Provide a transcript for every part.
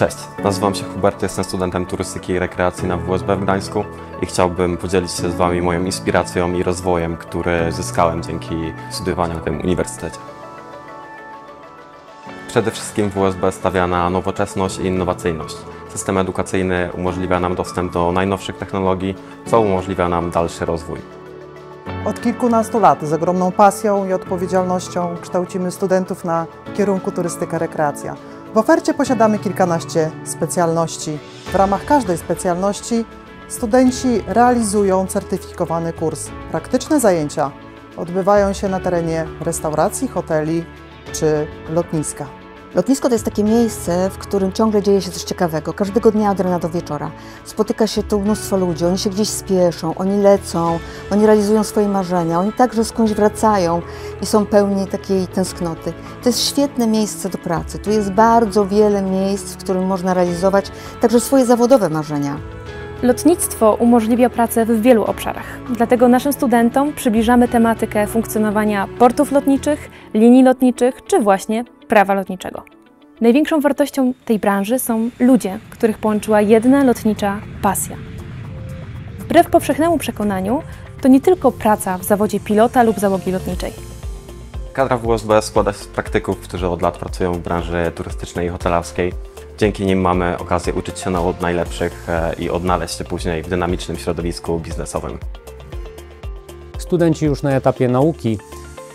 Cześć, nazywam się Hubert, jestem studentem turystyki i rekreacji na WSB w Gdańsku i chciałbym podzielić się z Wami moją inspiracją i rozwojem, który zyskałem dzięki studiowaniu na tym uniwersytecie. Przede wszystkim WSB stawia na nowoczesność i innowacyjność. System edukacyjny umożliwia nam dostęp do najnowszych technologii, co umożliwia nam dalszy rozwój. Od kilkunastu lat z ogromną pasją i odpowiedzialnością kształcimy studentów na kierunku turystyka rekreacja. W ofercie posiadamy kilkanaście specjalności. W ramach każdej specjalności studenci realizują certyfikowany kurs. Praktyczne zajęcia odbywają się na terenie restauracji, hoteli czy lotniska. Lotnisko to jest takie miejsce, w którym ciągle dzieje się coś ciekawego. Każdego dnia od rana do wieczora. Spotyka się tu mnóstwo ludzi, oni się gdzieś spieszą, oni lecą, oni realizują swoje marzenia, oni także skądś wracają i są pełni takiej tęsknoty. To jest świetne miejsce do pracy. Tu jest bardzo wiele miejsc, w którym można realizować także swoje zawodowe marzenia. Lotnictwo umożliwia pracę w wielu obszarach. Dlatego naszym studentom przybliżamy tematykę funkcjonowania portów lotniczych, linii lotniczych czy właśnie prawa lotniczego. Największą wartością tej branży są ludzie, których połączyła jedna lotnicza pasja. Wbrew powszechnemu przekonaniu, to nie tylko praca w zawodzie pilota lub załogi lotniczej. Kadra WSB składa się z praktyków, którzy od lat pracują w branży turystycznej i hotelarskiej. Dzięki nim mamy okazję uczyć się na od najlepszych e, i odnaleźć się później w dynamicznym środowisku biznesowym. Studenci już na etapie nauki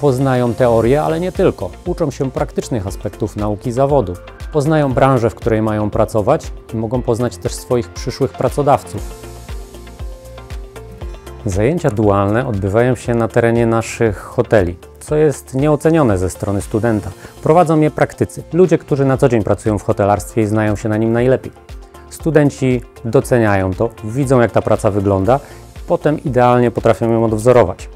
poznają teorię, ale nie tylko. Uczą się praktycznych aspektów nauki zawodu. Poznają branżę, w której mają pracować i mogą poznać też swoich przyszłych pracodawców. Zajęcia dualne odbywają się na terenie naszych hoteli, co jest nieocenione ze strony studenta. Prowadzą je praktycy, ludzie, którzy na co dzień pracują w hotelarstwie i znają się na nim najlepiej. Studenci doceniają to, widzą jak ta praca wygląda, potem idealnie potrafią ją odwzorować.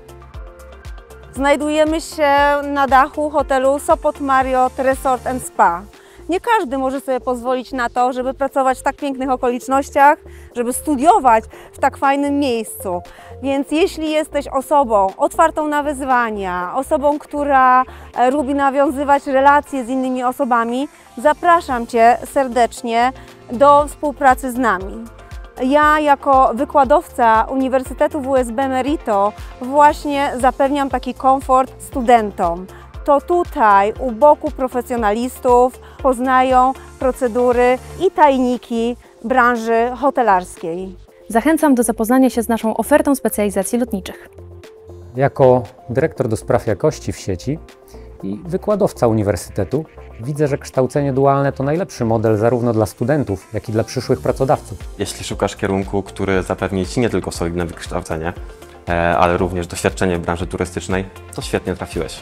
Znajdujemy się na dachu hotelu Sopot Marriott Resort Spa. Nie każdy może sobie pozwolić na to, żeby pracować w tak pięknych okolicznościach, żeby studiować w tak fajnym miejscu. Więc jeśli jesteś osobą otwartą na wyzwania, osobą, która e, lubi nawiązywać relacje z innymi osobami, zapraszam Cię serdecznie do współpracy z nami. Ja jako wykładowca Uniwersytetu WSB Merito właśnie zapewniam taki komfort studentom. To tutaj u boku profesjonalistów poznają procedury i tajniki branży hotelarskiej. Zachęcam do zapoznania się z naszą ofertą specjalizacji lotniczych. Jako dyrektor do spraw jakości w sieci i wykładowca uniwersytetu widzę, że kształcenie dualne to najlepszy model zarówno dla studentów, jak i dla przyszłych pracodawców. Jeśli szukasz kierunku, który zapewni Ci nie tylko solidne wykształcenie, e, ale również doświadczenie w branży turystycznej, to świetnie trafiłeś.